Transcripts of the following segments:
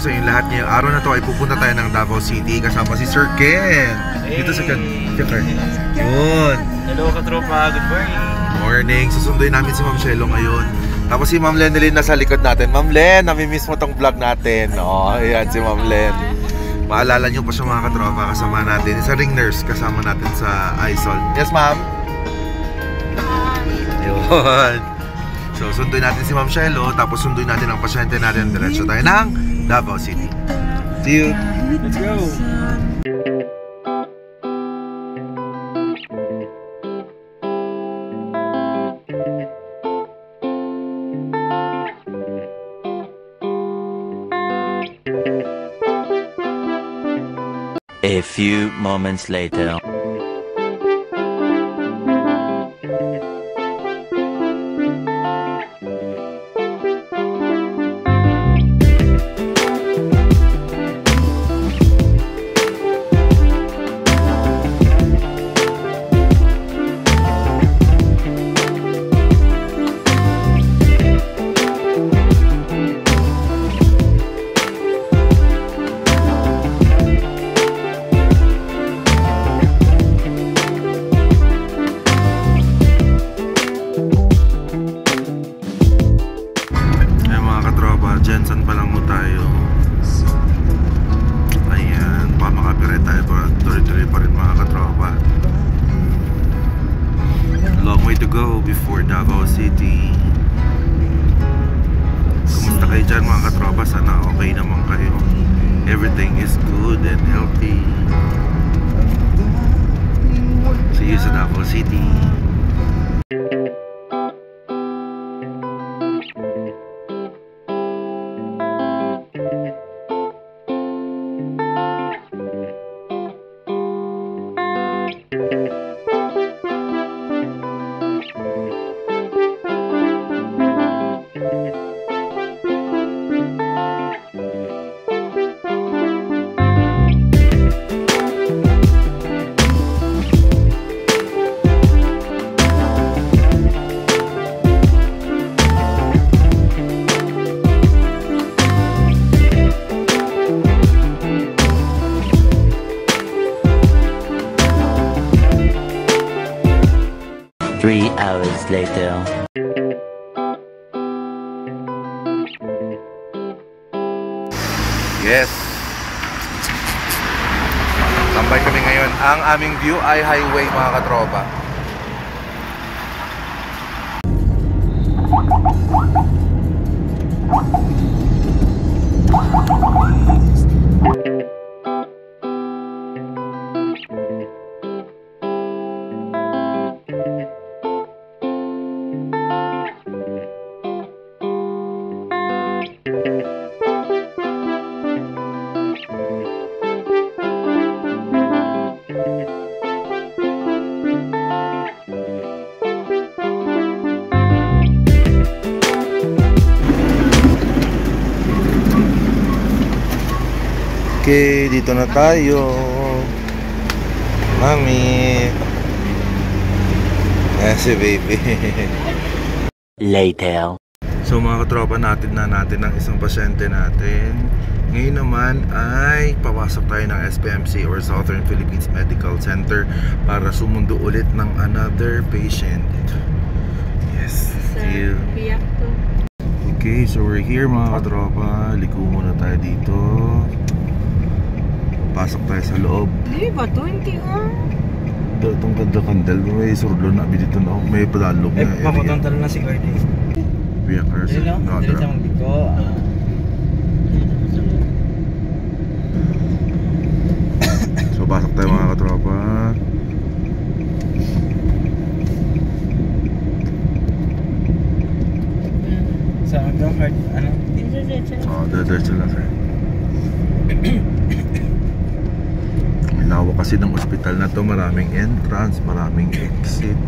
ito ay pupunta tayo ng Davao City kasama si Sir Ken. Dito sa Ken. Ken. Yun. Hello katropa, good morning. Morning. Susunduin namin si Ma'am Shelo ngayon. Tapos si Ma'am Lenelyn nasa likod natin. Ma'am Len, namimiss mo tong vlog natin. Oh, ayan si Ma'am Len. Maalala niyo pa siya mga katropa kasama natin. Isa ring nurse kasama natin sa ISOL. Yes, Ma'am? Yun. So, sunduin natin si Ma'am Shelo, tapos sunduin natin ang pasyente natin. Diretso tayo ng Davao City. See you! Let's go. A few moments later. Sa Three hours later. Yes. Tambay kami ngayon. Ang aming view ay highway mga katropa. Okay, dito na tayo. Mami. Si baby. Later. So mga katropa natin na natin ang isang pasyente natin. Ngayon naman ay papasok tayo ng SPMC or Southern Philippines Medical Center para sumundo ulit ng another patient. Yes. To. Okay, so we're here mga katropa. Liko Pasok tayo sa loob. Di ba? 20 nga. Ito, itong kanda-kandal. May surlo na. Dito na. May padalog Eh, na. papuntang talo na si. Biyak Dili? Dili sa magbiko. So pasok tayo mga katropa. Sa hanggang heart, ano? Oh, diretso lang sir. Kasi ng ospital na to, maraming entrance, maraming exit.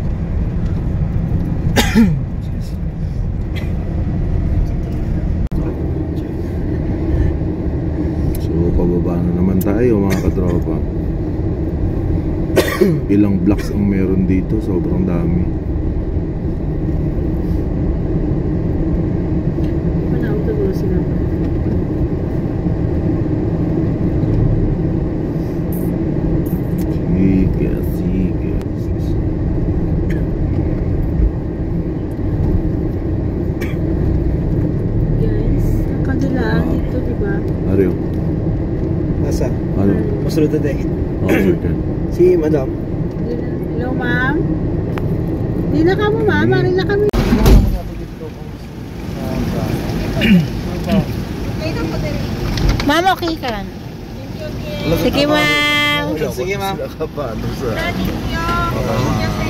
Siyempre yun. Nasa? Ano? Masunod na dahil. Okay. si madam. Hello, ma'am. Hindi na kamo, ma'am. Mari na kami. Ma'am, okay ka? Sige, ma'am. Sige, ma'am. Thank you.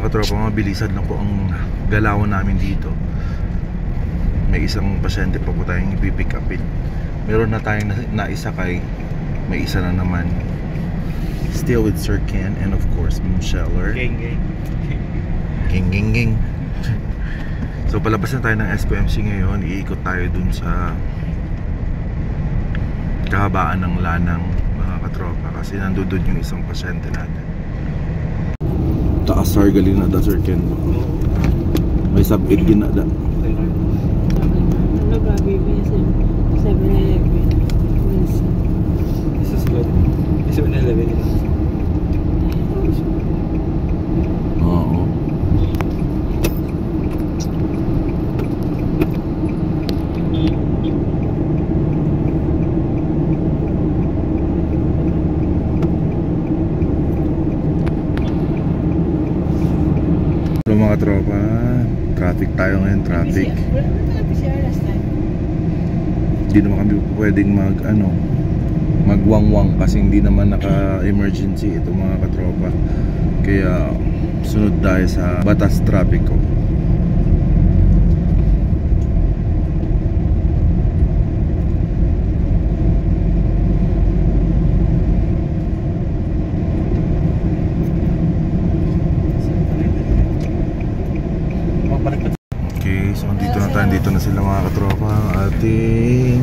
Mga katropa, mabilisan lang po ang galawan namin dito. May isang pasyente pa po tayong ipipick upin. Meron na tayong na- naisakay. May isa na naman. Still with Sir Ken and of course Ma'am Sheller. Gang, gang. Ging ging ging. So palabas na tayo ng SPMC ngayon. Iikot tayo dun sa kahabaan ng lanang mga katropa kasi nandun yung isang pasyente natin taas sar galing na da sir Ken. May sub 8 gina da. Ano ba BBSM 7-11 this is good. 7-11 tropa, traffic tayo ngayon, traffic. Hindi naman kami pwedeng mag ano, magwangwang kasi hindi naman naka-emergency ito mga katropa. Kaya sunod tayo sa batas trapiko. Mabalik pa. Okay, so dito na tayo, dito na sila mga katropa ang ating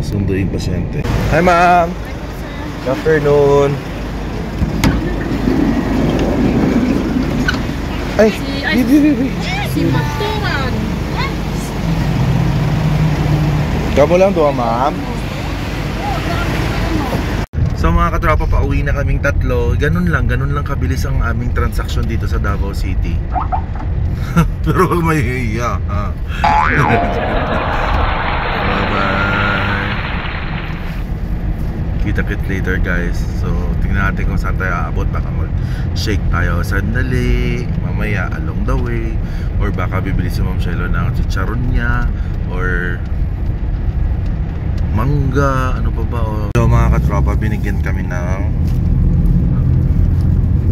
susunduin pasyente. Hi ma'am! Good afternoon! Ay! Di, di, di, di. Si Maturan. Kamo lang to, ma'am. So mga katropa, pauwi na kaming tatlo. Ganun lang, ganun lang kabilis ang aming transaksyon dito sa Davao City. Pero huwag may hiya, ha? Bye-bye. Kita-kit later, guys. So, tingnan natin kung saan tayo aabot. Baka mag-shake tayo sandali, mamaya along the way. Or baka bibili si Ma'am Shelo ng chicharon niya. Or mangga, ano pa ba? O, so mga katropa, binigyan kami ng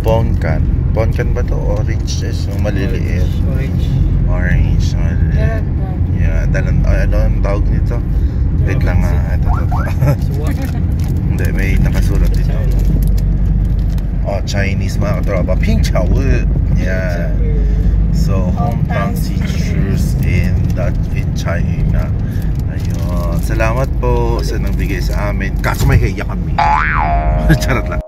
poncan. Poncan ba to? Orange is maliliit. Orange. Orange, maliliit. Yeah, dalan, ano ang tawag nito? Wait lang nga, ito, ito, ito. Hindi, may nakasulat dito. Oh, Chinese mga katropa. Ping Chao Yeah. So, hometown teachers in that in China. Ayun. Salamat po sa nagbigay sa amin. Kaso may hiya kami. Charot lang.